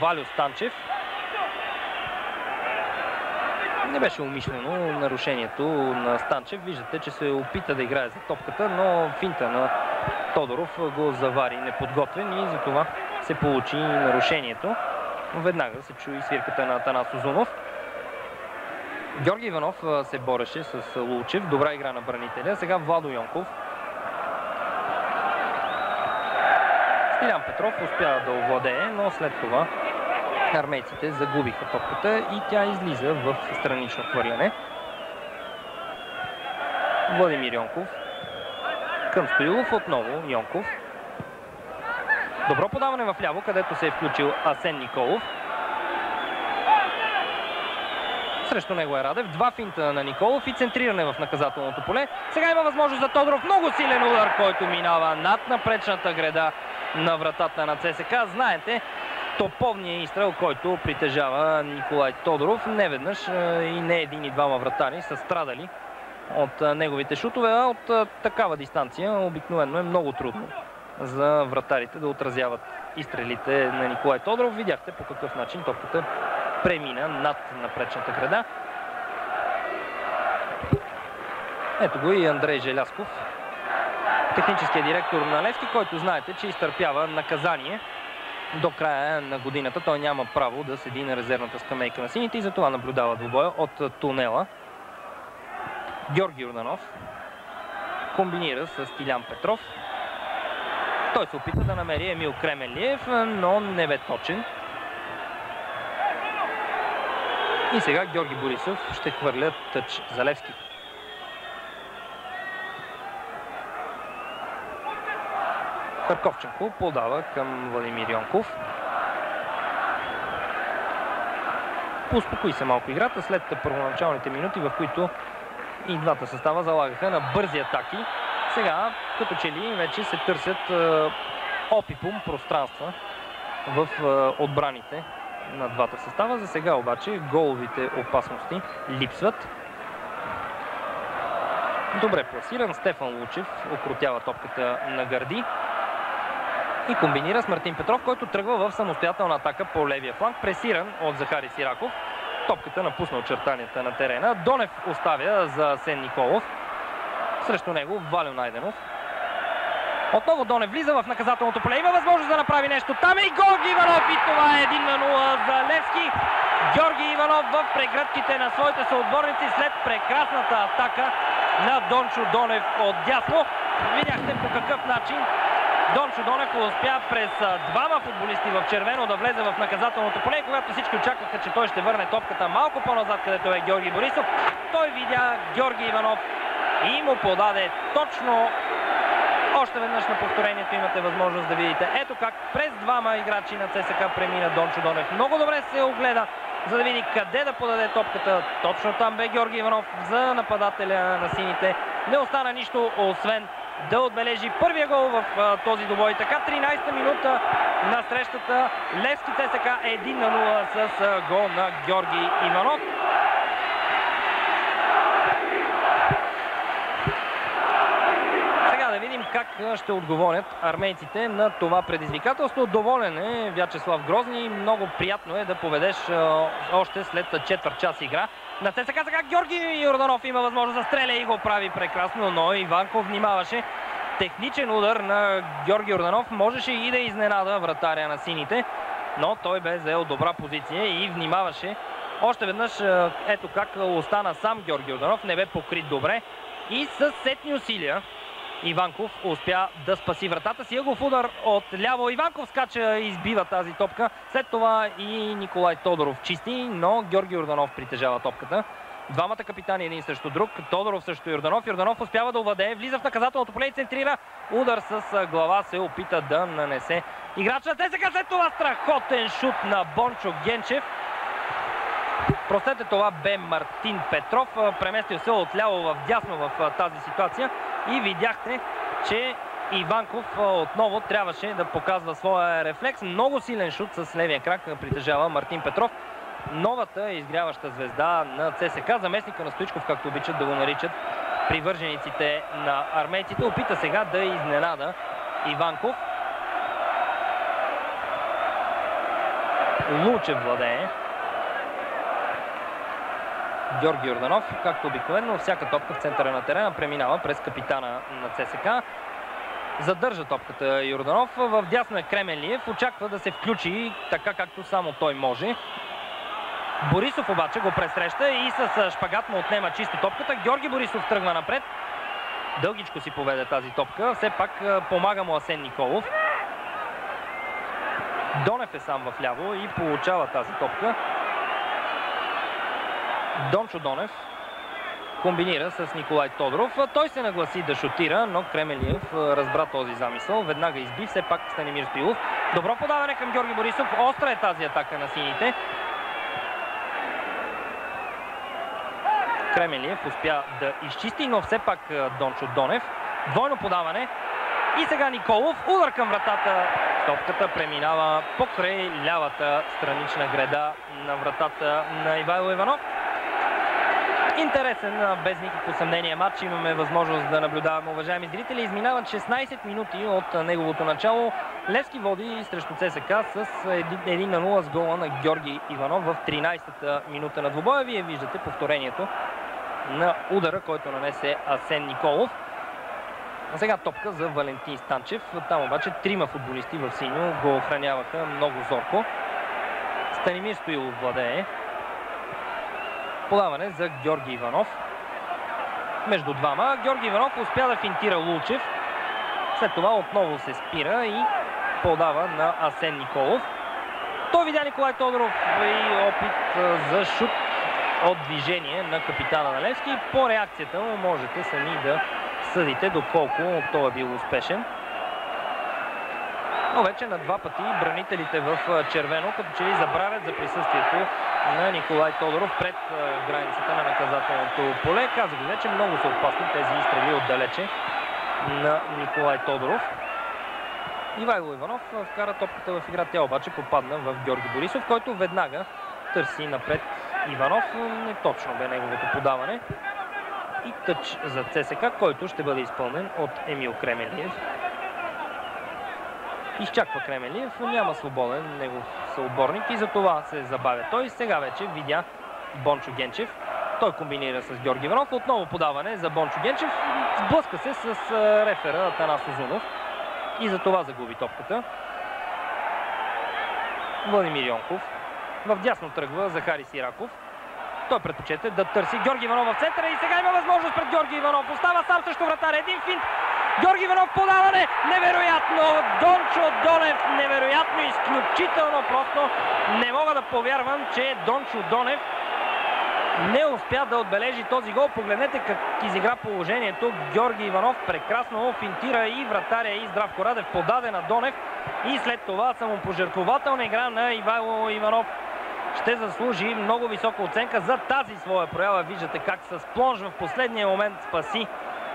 Валю Станчев. Не беше умишлено нарушението на Станчев. Виждате, че се опита да играе за топката, но финта на Тодоров го завари неподготвен и затова се получи нарушението. Веднага се чуи свирката на Атанас Озунов. Георги Иванов се бореше с Лучев. Добра игра на бранителя. Сега Владо Йонков. Стилян Петров успя да овладее, но след това армейците загубиха топката и тя излиза в странично хвърляне. Владимир Йонков към Стоилов отново Йонков. Добро подаване в ляво, където се е включил Асен Николов. Срещу него е Радев. Два финта на Николов и центриране в наказателното поле. Сега има възможност за Тодоров. Много силен удар, който минава над напречната града на вратата на ЦСК. Знаете, топовният изстрел, който притежава Николай Тодоров. Не веднъж и не един и двама вратари са страдали от неговите шутове, а от такава дистанция обикновено е много трудно за вратарите да отразяват изстрелите на Николай Тодоров. Видяхте по какъв начин топката премина над напречната града. Ето го и Андрей Желясков, техническия директор на Левски, който знаете, че изтърпява наказание до края на годината. Той няма право да седи на резервната скамейка на сините и затова наблюдава двубоя от тунела. Георги Орданов комбинира с Тилян Петров. Той се опита да намери Емил Кременлиев, но не бе точен. И сега Георги Борисов ще хвърля тъч за Левски. Харковченко подава към Владимир Йонков. Успокои се малко играта след първоначалните минути, в които и двата състава залагаха на бързи атаки. Сега, като че ли вече се търсят е, опипум пространства в е, отбраните на двата състава. За сега обаче головите опасности липсват. Добре пласиран. Стефан Лучев окрутява топката на гърди и комбинира с Мартин Петров, който тръгва в самостоятелна атака по левия фланг, пресиран от Захари Сираков. Топката напусна очертанията на терена. Донев оставя за Сен Николов. Срещу него Валю Найденов. Отново Донев влиза в наказателното поле. Има възможност да направи нещо. Там е и Георги Иванов и това е 1 на 0 за Левски. Георги Иванов в прегръдките на своите съотборници след прекрасната атака на Дончо Донев от дясно. Видяхте по какъв начин Дончо Донев успя през двама футболисти в червено да влезе в наказателното поле, когато всички очакваха, че той ще върне топката малко по-назад, където е Георги Борисов. Той видя Георги Иванов и му подаде точно още веднъж на повторението имате възможност да видите. Ето как през двама играчи на ЦСК премина Дончо Донев. Много добре се огледа, за да види къде да подаде топката. Точно там бе Георги Иванов за нападателя на сините. Не остана нищо, освен да отбележи първия гол в а, този добой. Така 13-та минута на срещата. Левски ЦСК 1 на 0 с а, гол на Георги Иванов. Сега да видим как ще отговорят армейците на това предизвикателство. Доволен е Вячеслав Грозни. Много приятно е да поведеш още след четвърт час игра на ЦСКА. Сега Георги Йорданов има възможност да стреля и го прави прекрасно, но Иванков внимаваше. Техничен удар на Георги Йорданов можеше и да изненада вратаря на сините, но той бе взел добра позиция и внимаваше. Още веднъж ето как остана сам Георги Йорданов, не бе покрит добре и с сетни усилия Иванков успя да спаси вратата си. Ъгов удар от ляво. Иванков скача и избива тази топка. След това и Николай Тодоров чисти, но Георги Йорданов притежава топката. Двамата капитани един срещу друг. Тодоров срещу Йорданов. Йорданов успява да овладее. Влиза в наказателното поле и центрира. Удар с глава се опита да нанесе. Играча на ТСК след това страхотен шут на Бончо Генчев. Простете, това бе Мартин Петров. Преместил се отляво в дясно в тази ситуация. И видяхте, че Иванков отново трябваше да показва своя рефлекс. Много силен шут с левия крак притежава Мартин Петров. Новата изгряваща звезда на ЦСК, заместника на Стоичков, както обичат да го наричат привържениците на армейците. Опита сега да изненада Иванков. Лучев владее. Георги Йорданов, както обикновено, всяка топка в центъра на терена преминава през капитана на ЦСК. Задържа топката Йорданов. В дясно е Кременлиев. Очаква да се включи така както само той може. Борисов обаче го пресреща и с шпагат му отнема чисто топката. Георги Борисов тръгва напред. Дългичко си поведе тази топка. Все пак помага му Асен Николов. Донев е сам в ляво и получава тази топка. Дончо Донев комбинира с Николай Тодоров. Той се нагласи да шутира, но Кремелиев разбра този замисъл. Веднага изби все пак Станимир Стоилов. Добро подаване към Георги Борисов. Остра е тази атака на сините. Кремелиев успя да изчисти, но все пак Дончо Донев. Двойно подаване. И сега Николов. Удар към вратата. Топката преминава покрай лявата странична греда на вратата на Ивайло Иванов. Интересен, без никакво съмнение матч. Имаме възможност да наблюдаваме, уважаеми зрители. Изминават 16 минути от неговото начало. Левски води срещу ЦСК с 1 на 0 с гола на Георги Иванов в 13-та минута на двобоя. Вие виждате повторението на удара, който нанесе Асен Николов. А сега топка за Валентин Станчев. Там обаче трима футболисти в синьо го охраняваха много зорко. Станимир Стоилов владее. Подаване за Георги Иванов. Между двама. Георги Иванов успя да финтира Лулчев. След това отново се спира и подава на Асен Николов. Той видя Николай Тодоров и опит за шут от движение на капитана на Левски. По реакцията му можете сами да съдите доколко той е бил успешен. Но вече на два пъти бранителите в червено, като че ли забравят за присъствието на Николай Тодоров пред границата на наказателното поле. Казах вече, много са опасни тези изстрели отдалече на Николай Тодоров. Ивайло Иванов вкара топката в игра. Тя обаче попадна в Георги Борисов, който веднага търси напред Иванов. Не точно бе неговото подаване. И тъч за ЦСК, който ще бъде изпълнен от Емил Кремелиев. Изчаква Кремелиев, няма свободен негов съотборник и за това се забавя. Той сега вече видя Бончо Генчев. Той комбинира с Георги Иванов. Отново подаване за Бончо Генчев. Сблъска се с рефера Атанас Озунов. И за това загуби топката. Владимир Йонков. В дясно тръгва Захари Сираков. Той предпочете да търси Георги Иванов в центъра и сега има възможност пред Георги Иванов. Остава сам срещу вратаря. Един финт. Георги Иванов подаване. Невероятно. Дончо Донев. Невероятно. Изключително. Просто не мога да повярвам, че Дончо Донев не успя да отбележи този гол. Погледнете как изигра положението. Георги Иванов прекрасно финтира и вратаря и Здравко Радев подаде на Донев. И след това самопожертвователна игра на Ивайло Иванов ще заслужи много висока оценка за тази своя проява. Виждате как с плонж в последния момент спаси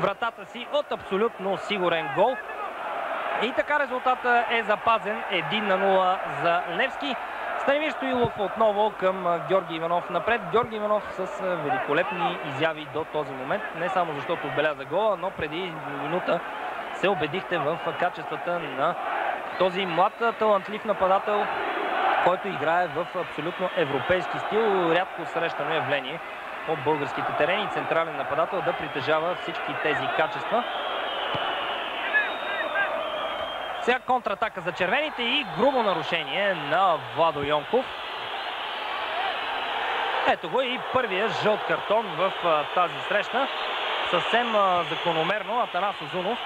вратата си от абсолютно сигурен гол. И така резултата е запазен 1 на 0 за Левски. Станимир Стоилов отново към Георги Иванов напред. Георги Иванов с великолепни изяви до този момент. Не само защото отбеляза гола, но преди минута се убедихте в качествата на този млад талантлив нападател, който играе в абсолютно европейски стил. Рядко срещано явление от българските терени. Централен нападател да притежава всички тези качества. Сега контратака за червените и грубо нарушение на Владо Йонков. Ето го и първия жълт картон в тази среща. Съвсем закономерно Атанас Озунов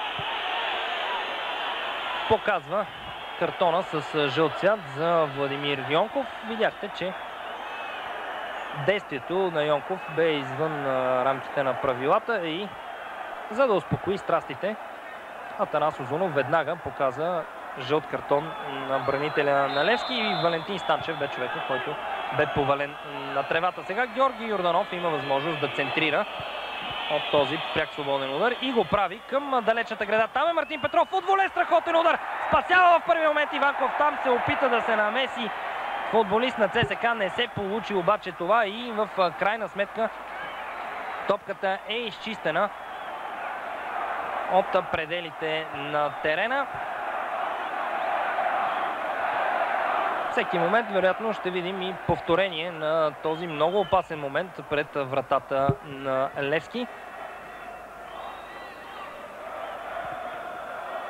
показва картона с жълт цвят за Владимир Йонков. Видяхте, че действието на Йонков бе извън рамките на правилата и за да успокои страстите, Атанас Озунов веднага показа жълт картон на бранителя на Левски и Валентин Станчев бе човека, който бе повален на тревата. Сега Георги Юрданов има възможност да центрира от този пряк свободен удар и го прави към далечната града. Там е Мартин Петров. Футболе страхотен удар. Спасява в първи момент Иванков. Там се опита да се намеси футболист на ЦСК. Не се получи обаче това и в крайна сметка топката е изчистена от пределите на терена. Всеки момент, вероятно, ще видим и повторение на този много опасен момент пред вратата на Левски.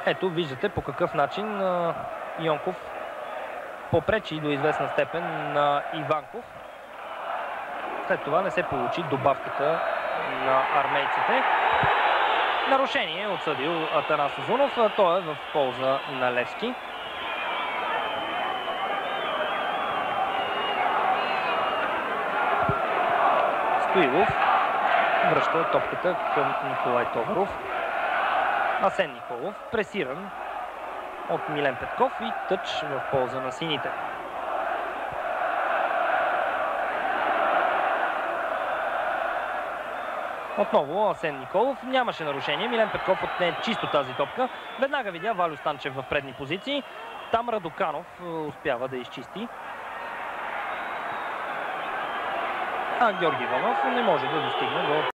Ето, виждате по какъв начин Йонков попречи до известна степен на Иванков. След това не се получи добавката на армейците. Нарушение отсъдил Атанас Озунов. Той е в полза на Левски. Стоилов връща топката към Николай Тодоров. Асен Николов пресиран от Милен Петков и тъч в полза на сините. Отново Асен Николов. Нямаше нарушение. Милен Петков отне чисто тази топка. Веднага видя Валю Станчев в предни позиции. Там Радоканов е, успява да изчисти. А Георги Иванов не може да достигне до